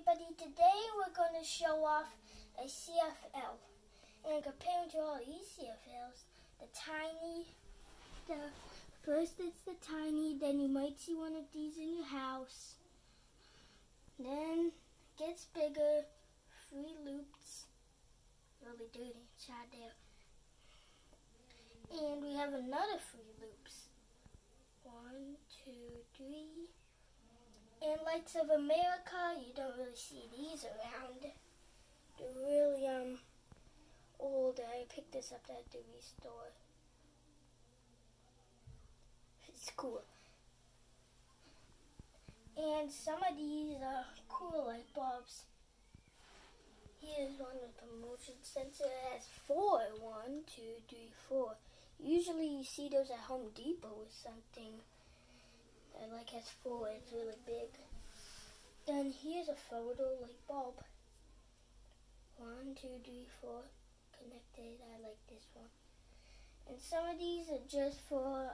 everybody, today we're going to show off a CFL. And comparing to all these CFLs, the tiny, the first it's the tiny, then you might see one of these in your house. Then gets bigger, three loops, really dirty inside there. And we have another three loops. One, in Lights of America, you don't really see these around. They're really um old. I picked this up at the store. It's cool. And some of these are cool light bulbs. Here's one with a motion sensor. It has four. One, two, three, four. Usually you see those at Home Depot or something. It like has four, it's really big. Then here's a photo like bulb. One, two, three, four, connected. I like this one. And some of these are just for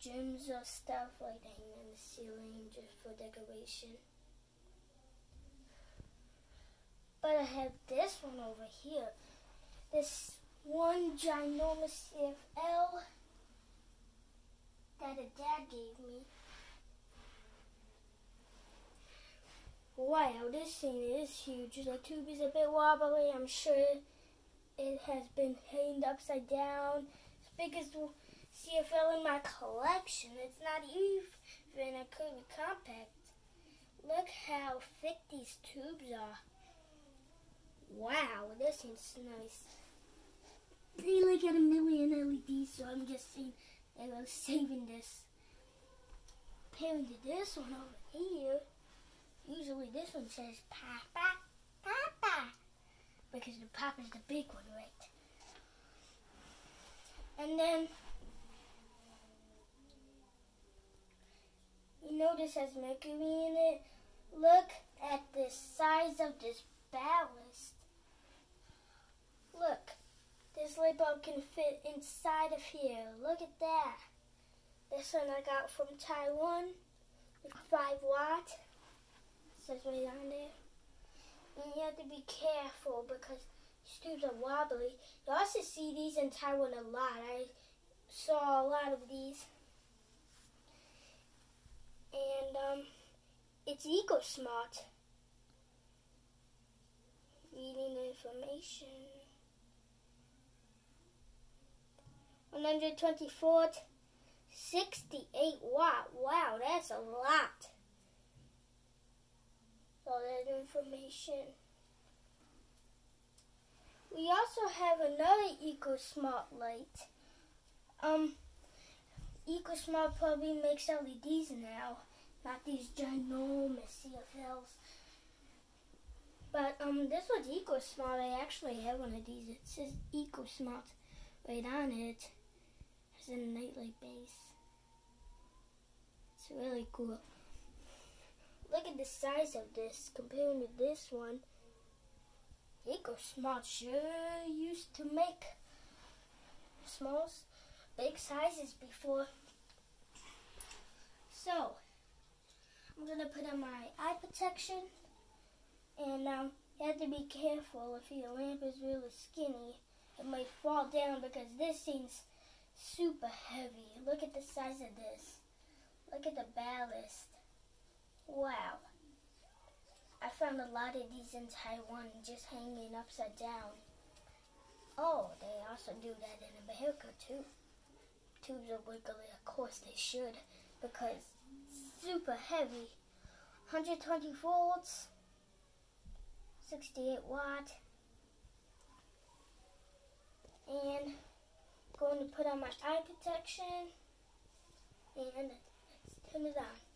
gyms or stuff like hanging on the ceiling, just for decoration. But I have this one over here. This one ginormous CFL that a dad gave me. Wow, this thing is huge. The tube is a bit wobbly. I'm sure it has been hanged upside down. It's biggest CFL in my collection. It's not even a Kirby compact. Look how thick these tubes are. Wow, this is nice. They like at a million LEDs, so I'm just saying they were saving this. Pairing to this one over here. Usually this one says Papa, Papa, because the Papa's the big one, right? And then you notice has mercury in it. Look at the size of this ballast. Look, this light bulb can fit inside of here. Look at that. This one I got from Taiwan. It's 5 watt says right on there. And you have to be careful because tubes are wobbly. You also see these in Taiwan a lot. I saw a lot of these. And um, it's EcoSmart. Reading the information. 124, 68 watt. Wow, that's a lot all that information. We also have another EcoSmart light. Um, EcoSmart probably makes LEDs now, not these ginormous CFLs. But um, this one's EcoSmart. I actually have one of these. It says EcoSmart right on it. It's a nightlight base. It's really cool. Look at the size of this comparing to this one. EcoSmart sure used to make small, big sizes before. So, I'm going to put on my eye protection. And um, you have to be careful if your lamp is really skinny. It might fall down because this thing's super heavy. Look at the size of this. Look at the ballast. Wow. I found a lot of these in Taiwan just hanging upside down. Oh, they also do that in America too. Tubes are wiggly, of course they should, because super heavy. 120 volts, 68 watt, and going to put on my eye protection, and turn it on.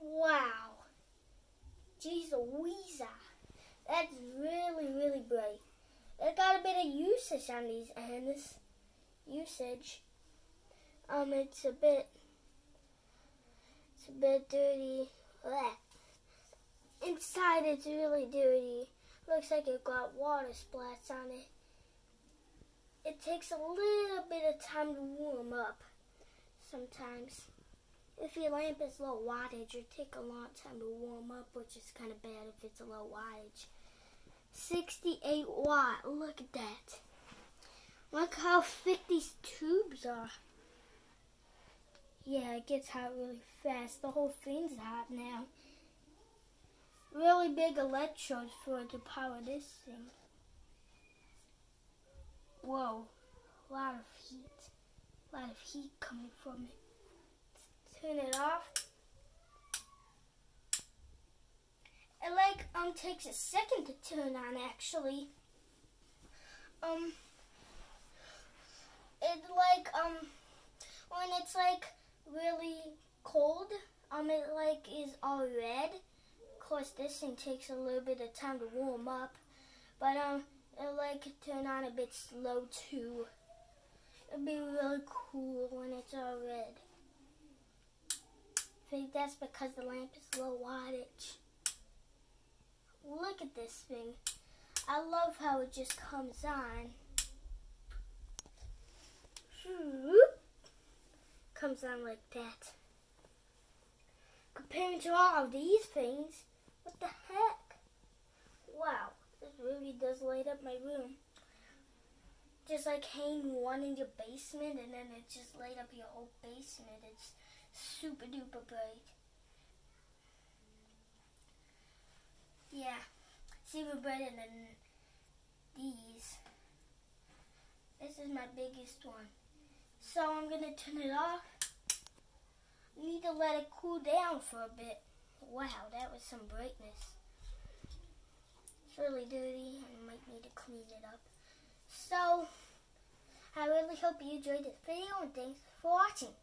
Wow. Jeez Louisa. That's really, really bright. It got a bit of usage on these ends. Usage. Um, it's a bit, it's a bit dirty. Blech. Inside it's really dirty. Looks like it got water splats on it. It takes a little bit of time to warm up sometimes. If your lamp is low wattage, it take a long time to warm up, which is kind of bad if it's a low wattage. 68 watt. Look at that. Look how thick these tubes are. Yeah, it gets hot really fast. The whole thing's hot now. Really big electrodes for it to power this thing. Whoa, a lot of heat. A lot of heat coming from it. It off. It like um takes a second to turn on actually. Um it like um when it's like really cold, um it like is all red. Of course this thing takes a little bit of time to warm up. But um it like turn on a bit slow too. It'd be really cool when it's all red. I think that's because the lamp is low wattage. Look at this thing. I love how it just comes on. Comes on like that. Comparing to all of these things, what the heck? Wow, this really does light up my room. Just like hang one in your basement and then it just light up your whole basement. It's super duper bright. Yeah, it's even brighter than these. This is my biggest one. So I'm to turn it off. Need to let it cool down for a bit. Wow, that was some brightness. It's really dirty. I might need to clean it up. So, I really hope you enjoyed this video and thanks for watching.